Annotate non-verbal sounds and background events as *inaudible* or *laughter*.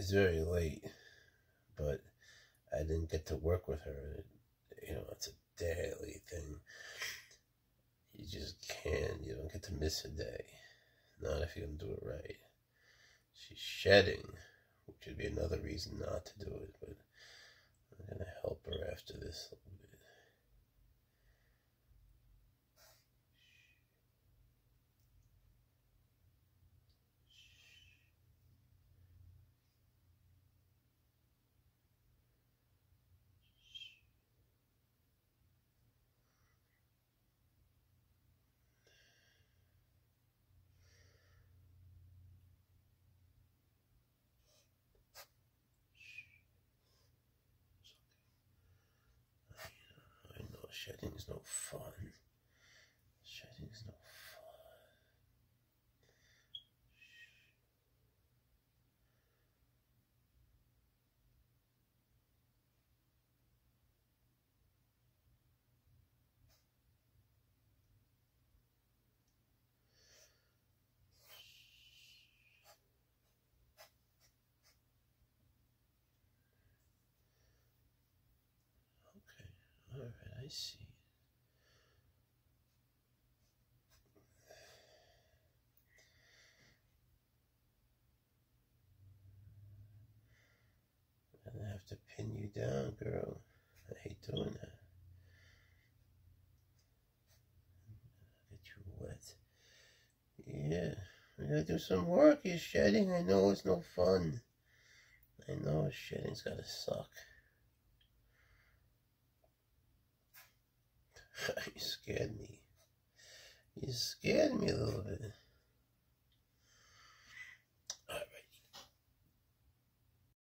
it's very late, but I didn't get to work with her. You know, it's a daily thing. You just can't, you don't get to miss a day. Not if you don't do it right. She's shedding, which would be another reason not to do it, but I'm going to help her after this a little bit. Shedding is no fun. Shedding is I see. I have to pin you down, girl. I hate doing that. Get you wet. Yeah, I gotta do some work. You're shedding. I know it's no fun. I know shedding's gotta suck. *laughs* you scared me. You scared me a little bit.